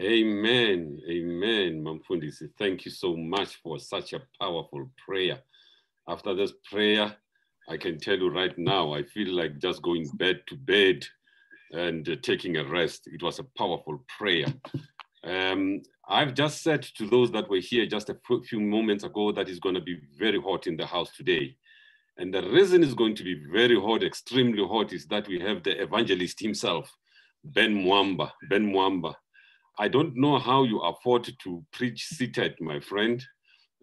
Amen. Amen. Mamfundisi, thank you so much for such a powerful prayer. After this prayer, I can tell you right now, I feel like just going bed to bed and uh, taking a rest. It was a powerful prayer. Um, I've just said to those that were here just a few moments ago that it's going to be very hot in the house today. And the reason it's going to be very hot, extremely hot, is that we have the evangelist himself, Ben Mwamba. Ben Mwamba. I don't know how you afford to preach seated, my friend,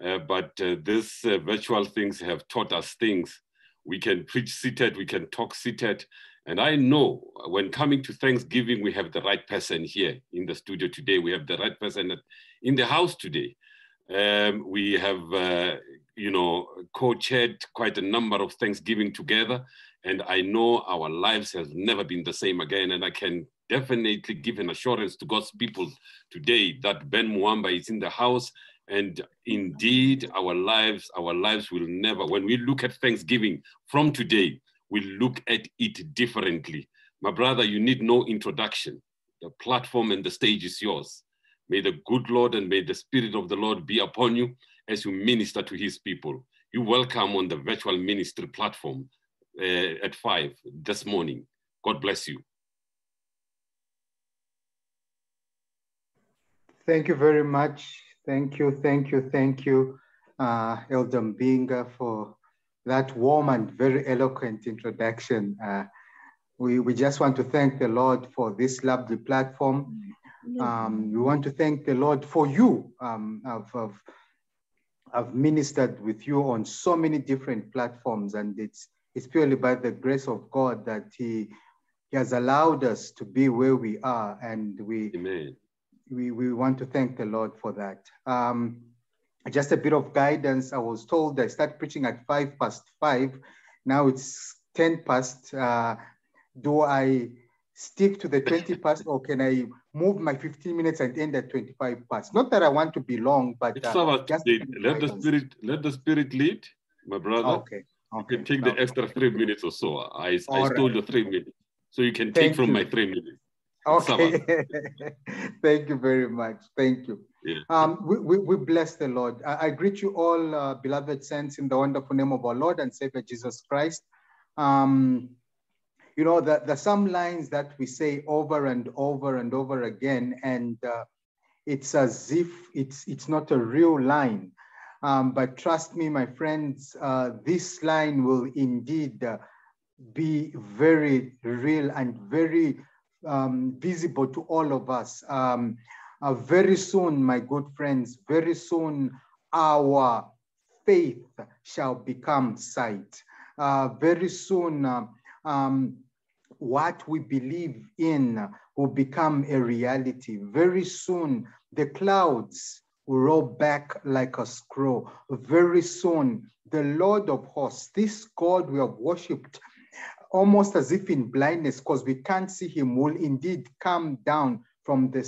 uh, but uh, these uh, virtual things have taught us things. We can preach seated, we can talk seated. And I know when coming to Thanksgiving, we have the right person here in the studio today. We have the right person in the house today. Um, we have, uh, you know, co-chaired quite a number of Thanksgiving together. And I know our lives have never been the same again. And I can definitely give an assurance to God's people today that Ben Mwamba is in the house. And indeed, our lives, our lives will never, when we look at Thanksgiving from today, we look at it differently. My brother, you need no introduction. The platform and the stage is yours. May the good Lord and may the Spirit of the Lord be upon you as you minister to his people. You welcome on the virtual ministry platform uh, at five this morning. God bless you. Thank you very much. Thank you, thank you, thank you, uh, Elder Mbinga, for that warm and very eloquent introduction. Uh, we, we just want to thank the Lord for this lovely platform. Um, we want to thank the Lord for you. Um, I've, I've, I've ministered with you on so many different platforms, and it's, it's purely by the grace of God that He, he has allowed us to be where we are, and we, Amen. We, we want to thank the Lord for that. Um, just a bit of guidance. I was told I start preaching at five past five. Now it's 10 past. Uh, do I stick to the 20 past or can I move my 15 minutes and end at 25 past? Not that I want to be long, but It's uh, just let the spirit let the spirit lead, my brother. Okay. You Okay. can take the extra three minutes or so. I, I All stole right. the three minutes. So you can Thank take from you. my three minutes. Okay. Thank you very much. Thank you. Yeah. Um, we, we, we bless the Lord. I, I greet you all, uh, beloved saints, in the wonderful name of our Lord and Savior Jesus Christ. Um, you know, the, the some lines that we say over and over and over again, and uh, it's as if it's, it's not a real line. Um, but trust me, my friends, uh, this line will indeed uh, be very real and very um, visible to all of us. Um, uh, very soon, my good friends, very soon, our faith shall become sight. Uh, very soon, uh, um, what we believe in will become a reality. Very soon, the clouds will roll back like a scroll. Very soon, the Lord of hosts, this God we have worshipped almost as if in blindness because we can't see him. Will indeed come down from the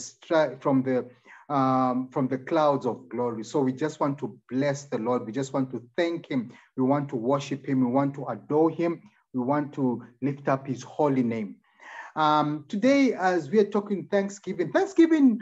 from the um, from the clouds of glory. So we just want to bless the lord. We just want to thank him. We want to worship him. We want to adore him. We want to lift up his holy name. Um, today as we are talking thanksgiving thanksgiving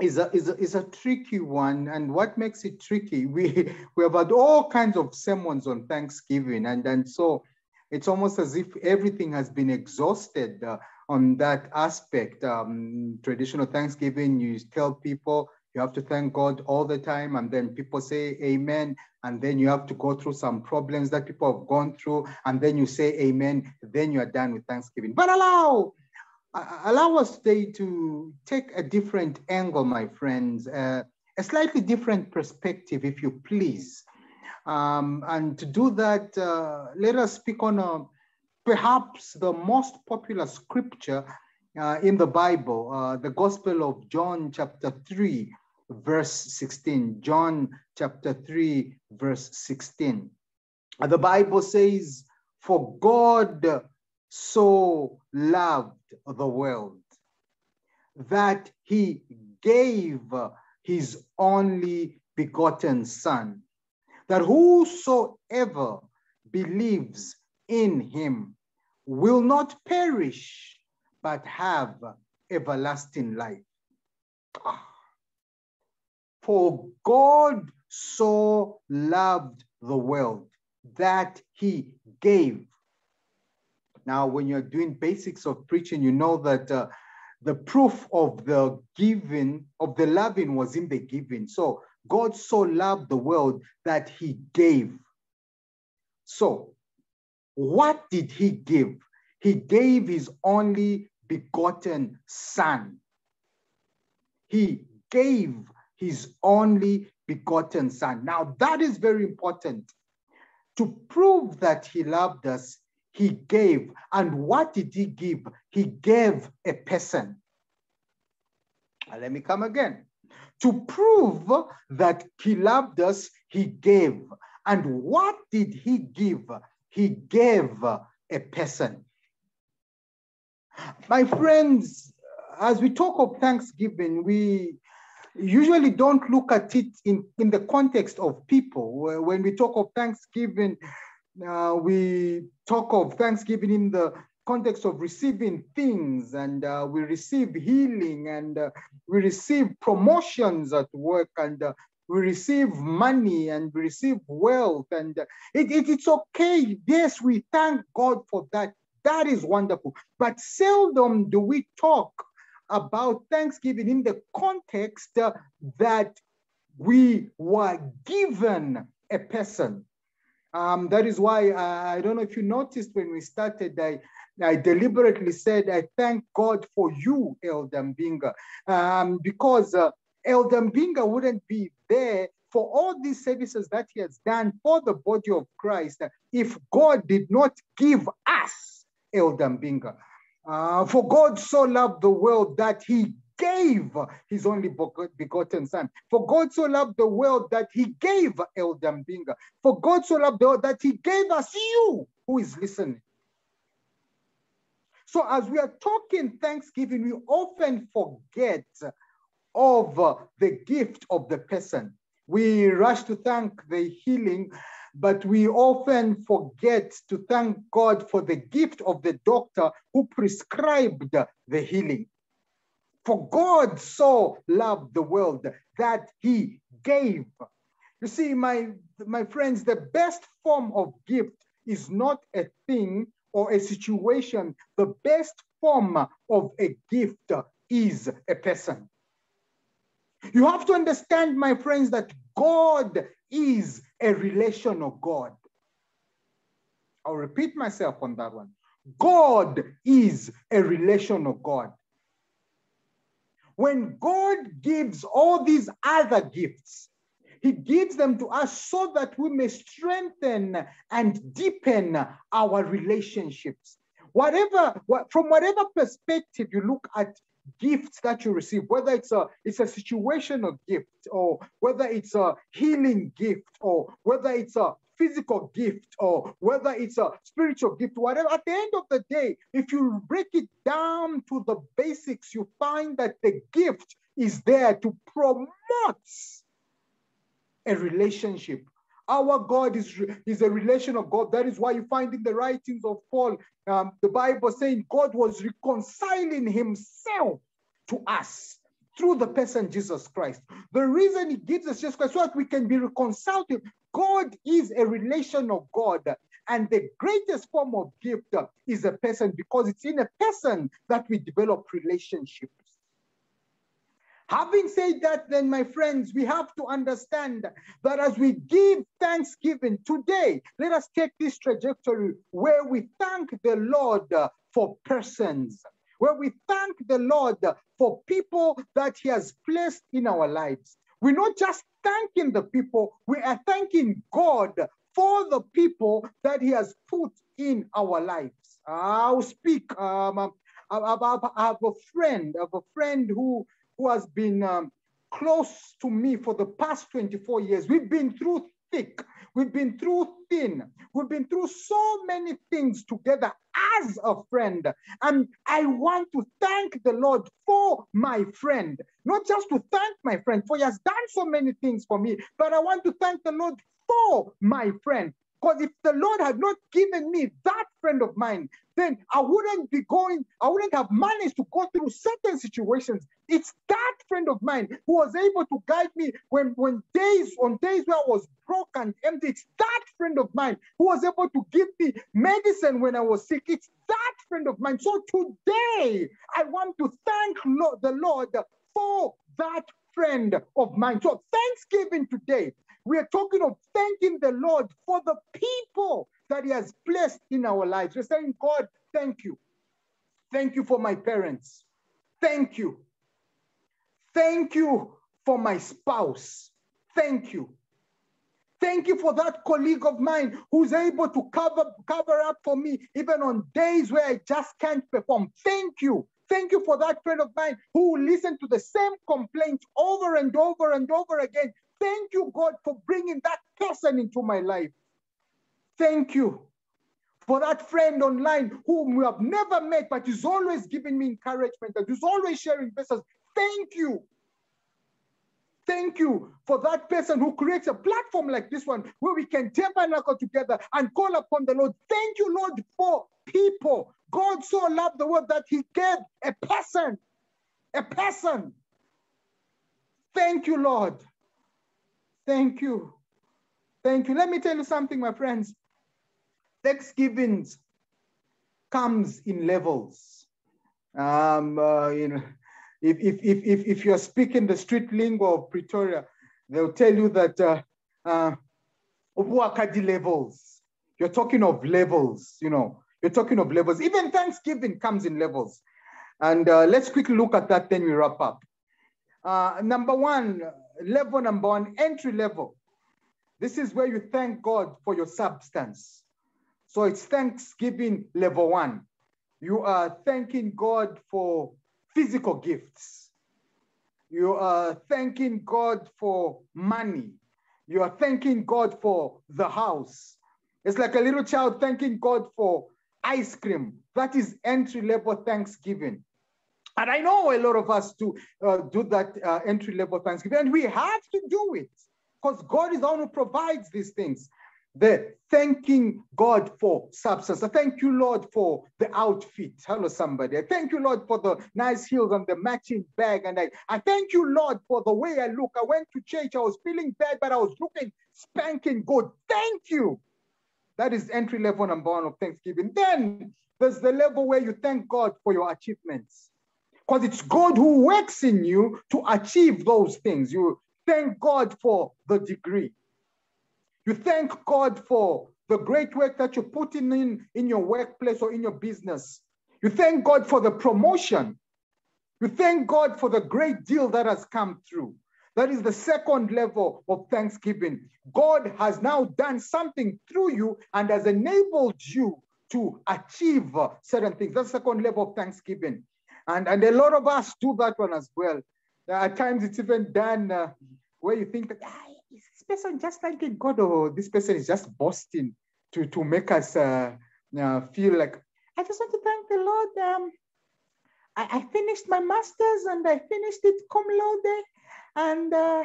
is a, is, a, is a tricky one. And what makes it tricky, we, we have had all kinds of sermons on Thanksgiving. And, and so it's almost as if everything has been exhausted uh, on that aspect. Um, traditional Thanksgiving, you tell people you have to thank God all the time. And then people say amen. And then you have to go through some problems that people have gone through. And then you say amen. Then you are done with Thanksgiving. But allow allow us today to take a different angle, my friends, uh, a slightly different perspective, if you please. Um, and to do that, uh, let us speak on uh, perhaps the most popular scripture uh, in the Bible, uh, the Gospel of John, chapter 3, verse 16. John, chapter 3, verse 16. Uh, the Bible says, For God so loved the world that he gave his only begotten son that whosoever believes in him will not perish but have everlasting life For God so loved the world that he gave. Now, when you're doing basics of preaching, you know that uh, the proof of the giving, of the loving, was in the giving. So, God so loved the world that he gave. So, what did he give? He gave his only begotten son. He gave his only begotten son. Now, that is very important. To prove that he loved us, he gave. And what did he give? He gave a person. let me come again. To prove that he loved us, he gave. And what did he give? He gave a person. My friends, as we talk of Thanksgiving, we usually don't look at it in, in the context of people. When we talk of Thanksgiving, uh, we talk of Thanksgiving in the context of receiving things and uh, we receive healing and uh, we receive promotions at work and uh, we receive money and we receive wealth and uh, it, it, it's okay. Yes, we thank God for that. That is wonderful. But seldom do we talk about Thanksgiving in the context uh, that we were given a person. Um, that is why uh, I don't know if you noticed when we started, I, I deliberately said, I thank God for you, Elder Mbinga, um, because uh, Elder Mbinga wouldn't be there for all these services that he has done for the body of Christ if God did not give us Elder Mbinga. Uh, for God so loved the world that he gave his only begotten son. For God so loved the world that he gave Elder Mbinga. For God so loved the world that he gave us you who is listening. So as we are talking Thanksgiving, we often forget of uh, the gift of the person. We rush to thank the healing but we often forget to thank God for the gift of the doctor who prescribed the healing. For God so loved the world that he gave. You see, my, my friends, the best form of gift is not a thing or a situation. The best form of a gift is a person. You have to understand, my friends, that God is a relation of God. I'll repeat myself on that one. God is a relation of God. When God gives all these other gifts, he gives them to us so that we may strengthen and deepen our relationships. Whatever, from whatever perspective you look at gifts that you receive, whether it's a it's a situational gift, or whether it's a healing gift, or whether it's a physical gift, or whether it's a spiritual gift, whatever. At the end of the day, if you break it down to the basics, you find that the gift is there to promote a relationship our God is, is a relation of God. That is why you find in the writings of Paul, um, the Bible saying God was reconciling himself to us through the person Jesus Christ. The reason he gives us Jesus Christ so that we can be reconciled to. God is a relation of God. And the greatest form of gift is a person because it's in a person that we develop relationships. Having said that, then, my friends, we have to understand that as we give thanksgiving today, let us take this trajectory where we thank the Lord for persons, where we thank the Lord for people that He has placed in our lives. We're not just thanking the people, we are thanking God for the people that He has put in our lives. I'll speak. Um, have a friend, have a friend who who has been um, close to me for the past 24 years. We've been through thick, we've been through thin, we've been through so many things together as a friend. And I want to thank the Lord for my friend, not just to thank my friend, for he has done so many things for me, but I want to thank the Lord for my friend. Because if the Lord had not given me that friend of mine, then I wouldn't be going, I wouldn't have managed to go through certain situations. It's that friend of mine who was able to guide me when, when days, on days where I was broke and empty. It's that friend of mine who was able to give me medicine when I was sick. It's that friend of mine. So today, I want to thank the Lord for that friend of mine. So Thanksgiving today, we are talking of thanking the Lord for the people that He has placed in our lives. We're saying, God, thank you. Thank you for my parents. Thank you. Thank you for my spouse. Thank you. Thank you for that colleague of mine who's able to cover, cover up for me even on days where I just can't perform. Thank you. Thank you for that friend of mine who will listen to the same complaint over and over and over again. Thank you, God, for bringing that person into my life. Thank you for that friend online whom we have never met, but is always giving me encouragement and is always sharing verses. Thank you. Thank you for that person who creates a platform like this one where we can tabernacle together and call upon the Lord. Thank you, Lord, for people. God so loved the world that he gave a person, a person. Thank you, Lord. Thank you. Thank you. Let me tell you something, my friends. Thanksgiving comes in levels. Um, uh, you know, if, if, if, if, if you're speaking the street lingo of Pretoria, they'll tell you that uh, uh, levels. You're talking of levels, you know, you're talking of levels. Even Thanksgiving comes in levels. And uh, let's quickly look at that, then we wrap up. Uh, number one, level number one, entry level. This is where you thank God for your substance. So it's Thanksgiving level one. You are thanking God for physical gifts. You are thanking God for money. You are thanking God for the house. It's like a little child thanking God for ice cream. That is entry level thanksgiving. And I know a lot of us do, uh, do that uh, entry level thanksgiving, and we have to do it because God is the one who provides these things the thanking God for substance. I thank you, Lord, for the outfit. Hello, somebody. I thank you, Lord, for the nice heels and the matching bag. And I, I thank you, Lord, for the way I look. I went to church. I was feeling bad, but I was looking spanking good. Thank you. That is entry level number one of Thanksgiving. Then there's the level where you thank God for your achievements. Because it's God who works in you to achieve those things. You thank God for the degree. You thank God for the great work that you're putting in in your workplace or in your business. You thank God for the promotion. You thank God for the great deal that has come through. That is the second level of thanksgiving. God has now done something through you and has enabled you to achieve certain things. That's the second level of thanksgiving. And, and a lot of us do that one as well. At times it's even done uh, where you think that, ah, this person just thanking God or this person is just boasting to, to make us uh, uh, feel like, I just want to thank the Lord. Um, I, I, finished my master's and I finished it cum laude and uh,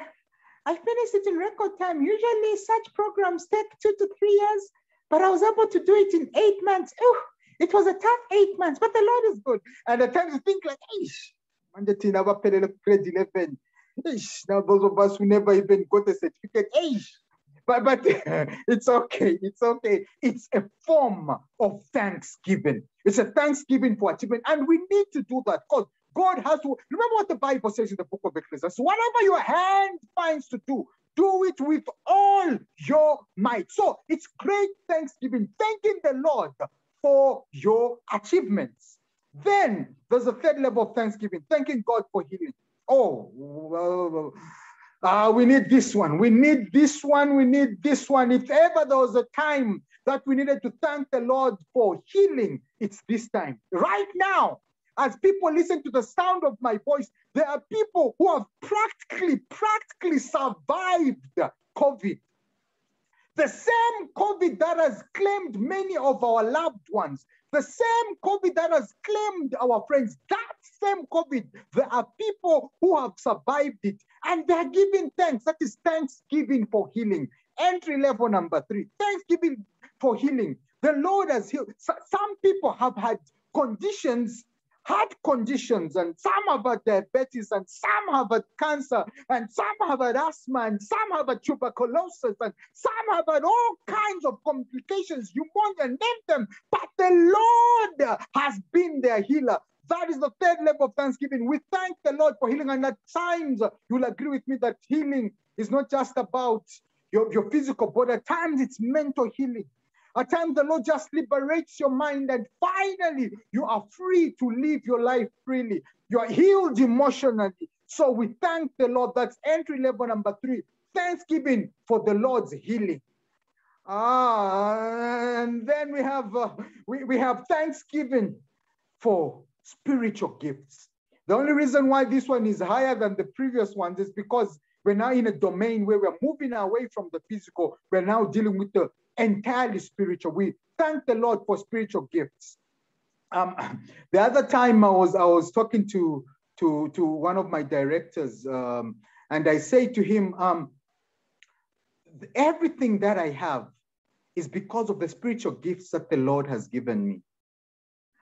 I finished it in record time. Usually such programs take two to three years, but I was able to do it in eight months. Oh, it was a tough eight months, but the Lord is good. And at times you think like, Ish, grade 11 now those of us who never even got a certificate, but, but it's okay. It's okay. It's a form of thanksgiving. It's a thanksgiving for achievement. And we need to do that because God has to remember what the Bible says in the book of Ecclesiastes. Whatever your hand finds to do, do it with all your might. So it's great thanksgiving, thanking the Lord for your achievements. Then there's a third level of thanksgiving, thanking God for healing oh, well, uh, we need this one, we need this one, we need this one. If ever there was a time that we needed to thank the Lord for healing, it's this time. Right now, as people listen to the sound of my voice, there are people who have practically, practically survived COVID. The same COVID that has claimed many of our loved ones, the same COVID that has claimed our friends, that same COVID, there are people who have survived it and they're giving thanks. That is thanksgiving for healing. entry level number three. Thanksgiving for healing. The Lord has healed. Some people have had conditions heart conditions, and some have had diabetes, and some have had cancer, and some have had asthma, and some have had tuberculosis, and some have had all kinds of complications. You want to name them, but the Lord has been their healer. That is the third level of thanksgiving. We thank the Lord for healing, and at times you'll agree with me that healing is not just about your, your physical body, at times it's mental healing. At times, the Lord just liberates your mind, and finally, you are free to live your life freely. You are healed emotionally. So we thank the Lord. That's entry level number three thanksgiving for the Lord's healing. Ah, and then we have uh, we, we have thanksgiving for spiritual gifts. The only reason why this one is higher than the previous ones is because we're now in a domain where we're moving away from the physical. We're now dealing with the entirely spiritual. We thank the Lord for spiritual gifts. Um, the other time I was I was talking to to to one of my directors, um, and I say to him, um, everything that I have is because of the spiritual gifts that the Lord has given me.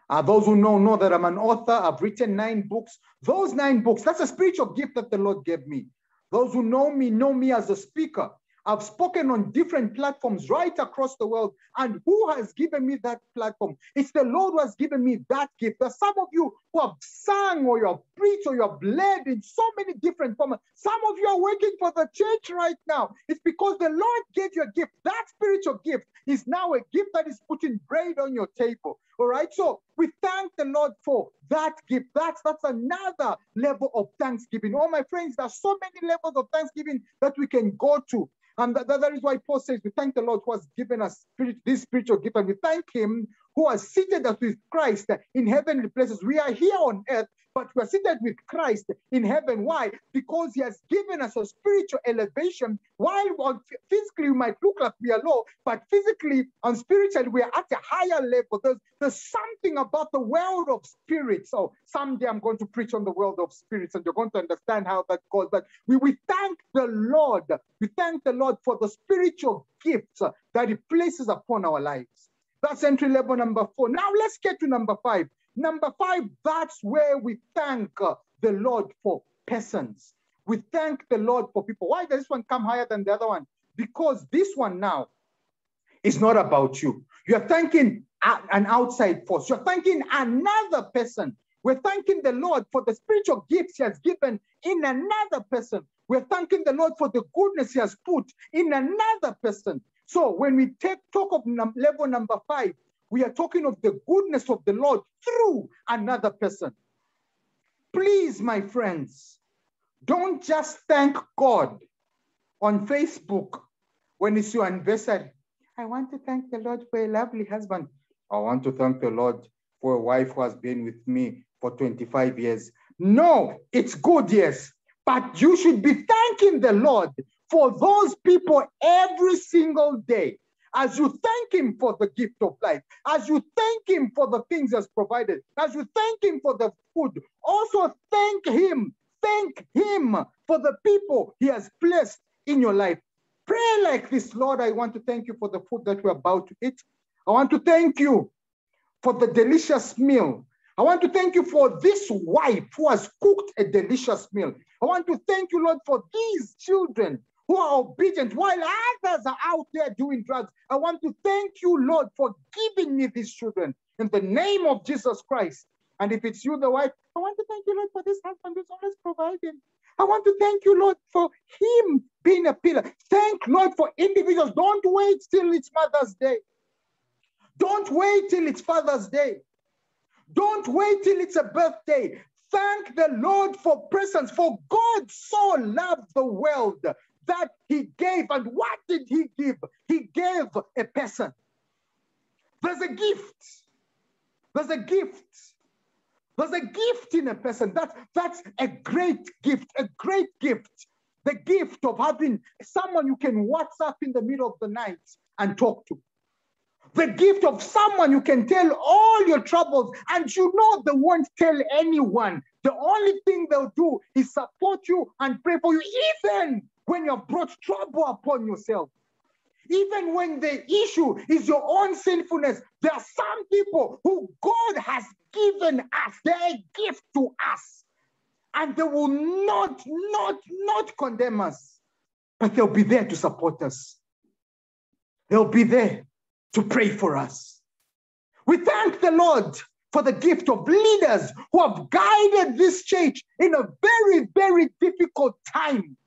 Uh, those who know know that I'm an author. I've written nine books. Those nine books, that's a spiritual gift that the Lord gave me. Those who know me know me as a speaker. I've spoken on different platforms right across the world. And who has given me that platform? It's the Lord who has given me that gift. There's some of you who have sung or you have preached or you have led in so many different forms. Some of you are working for the church right now. It's because the Lord gave you a gift. That spiritual gift is now a gift that is putting bread on your table. All right. So we thank the Lord for that gift. That's that's another level of thanksgiving. All my friends, there's so many levels of thanksgiving that we can go to. And that, that is why Paul says, We thank the Lord who has given us spirit, this spiritual gift, and we thank Him who has seated us with Christ in heavenly places. We are here on earth, but we're seated with Christ in heaven. Why? Because He has given us a spiritual elevation. While physically we might look like we are low, but physically and spiritually we are at a higher level. There's, there's something about the world of spirits. So someday I'm going to preach on the world of spirits, and you're going to understand how that goes. But we, we thank the Lord. We thank the Lord for the spiritual gifts that He places upon our lives. That's entry level number four. Now let's get to number five. Number five, that's where we thank uh, the Lord for persons. We thank the Lord for people. Why does this one come higher than the other one? Because this one now is not about you. You're thanking an outside force. You're thanking another person. We're thanking the Lord for the spiritual gifts He has given in another person. We're thanking the Lord for the goodness He has put in another person. So when we take talk of num level number five, we are talking of the goodness of the Lord through another person. Please, my friends, don't just thank God on Facebook when it's your anniversary. I want to thank the Lord for a lovely husband. I want to thank the Lord for a wife who has been with me for 25 years. No, it's good, yes, but you should be thanking the Lord for those people every single day. As you thank him for the gift of life, as you thank him for the things he's provided, as you thank him for the food, also thank him, thank him for the people he has placed in your life. Pray like this, Lord, I want to thank you for the food that we're about to eat. I want to thank you for the delicious meal. I want to thank you for this wife who has cooked a delicious meal. I want to thank you, Lord, for these children who are obedient while others are out there doing drugs. I want to thank you, Lord, for giving me these children in the name of Jesus Christ. And if it's you, the wife, I want to thank you, Lord, for this husband who's always providing. I want to thank you, Lord, for him being a pillar. Thank Lord for individuals. Don't wait till it's Mother's Day. Don't wait till it's Father's Day. Don't wait till it's a birthday. Thank the Lord for presence, for God so loved the world that he gave. And what did he give? He gave a person. There's a gift. There's a gift. There's a gift in a person. That, that's a great gift, a great gift. The gift of having someone you can WhatsApp in the middle of the night and talk to. The gift of someone you can tell all your troubles and you know they won't tell anyone. The only thing they'll do is support you and pray for you, even when you have brought trouble upon yourself. Even when the issue is your own sinfulness, there are some people who God has given us, they're gift to us. And they will not, not, not condemn us, but they'll be there to support us. They'll be there to pray for us. We thank the Lord for the gift of leaders who have guided this church in a very, very difficult time.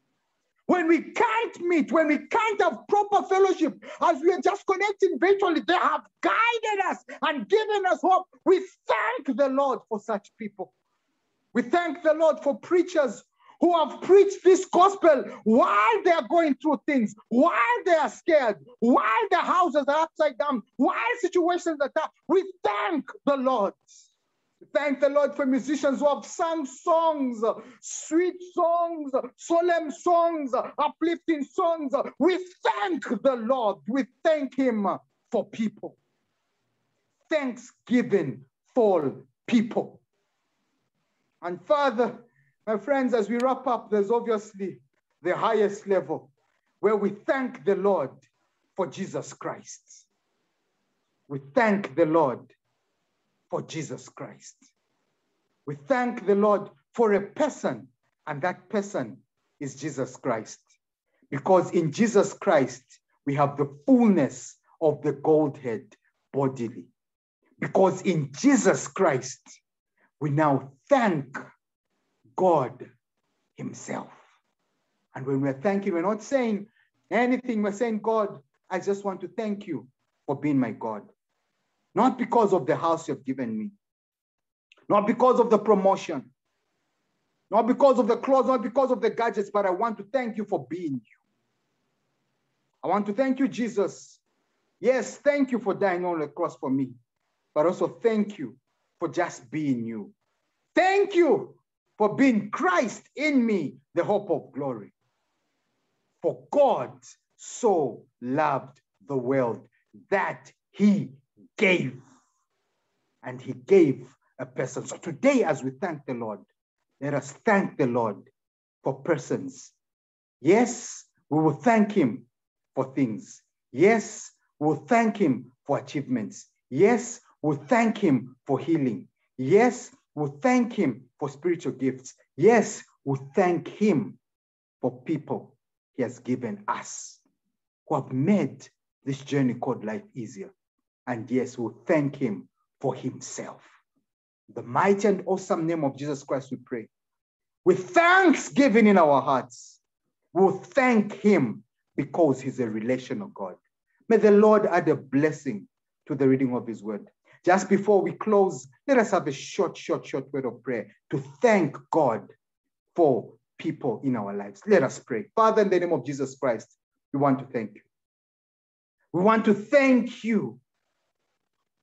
When we can't meet, when we can't have proper fellowship, as we are just connecting virtually, they have guided us and given us hope. We thank the Lord for such people. We thank the Lord for preachers who have preached this gospel while they are going through things, while they are scared, while their houses are upside down, while situations are tough. We thank the Lord. Thank the Lord for musicians who have sung songs, sweet songs, solemn songs, uplifting songs. We thank the Lord. We thank Him for people. Thanksgiving for people. And Father, my friends, as we wrap up, there's obviously the highest level where we thank the Lord for Jesus Christ. We thank the Lord for Jesus Christ. We thank the Lord for a person, and that person is Jesus Christ. Because in Jesus Christ, we have the fullness of the Godhead bodily. Because in Jesus Christ, we now thank God Himself. And when we're thanking, we're not saying anything, we're saying, God, I just want to thank you for being my God. Not because of the house you've given me, not because of the promotion, not because of the clothes, not because of the gadgets, but I want to thank you for being you. I want to thank you, Jesus. Yes, thank you for dying on the cross for me, but also thank you for just being you. Thank you for being Christ in me, the hope of glory. For God so loved the world that he gave. And he gave a person. So today, as we thank the Lord, let us thank the Lord for persons. Yes, we will thank him for things. Yes, we'll thank him for achievements. Yes, we'll thank him for healing. Yes, we'll thank Him for spiritual gifts. Yes, we'll thank Him for people He has given us who have made this journey called life easier. And yes, we thank Him for Himself. The mighty and awesome name of Jesus Christ, we pray. With thanksgiving in our hearts, we'll thank Him because He's a relational God. May the Lord add a blessing to the reading of His word. Just before we close, let us have a short, short, short word of prayer to thank God for people in our lives. Let us pray. Father, in the name of Jesus Christ, we want to thank you. We want to thank you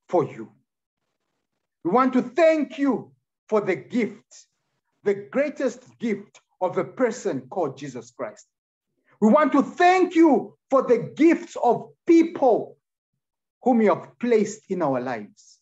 for you. We want to thank you for the gift, the greatest gift of a person called Jesus Christ. We want to thank you for the gifts of people whom you have placed in our lives.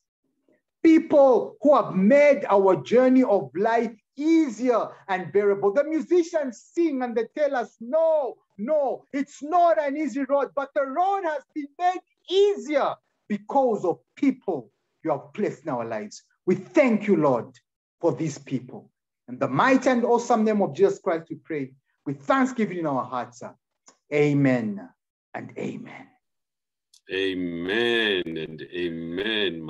People who have made our journey of life easier and bearable. The musicians sing and they tell us, no, no, it's not an easy road, but the road has been made easier because of people you have placed in our lives. We thank you, Lord, for these people. In the mighty and awesome name of Jesus Christ, we pray with thanksgiving in our hearts. Amen and amen. Amen and amen.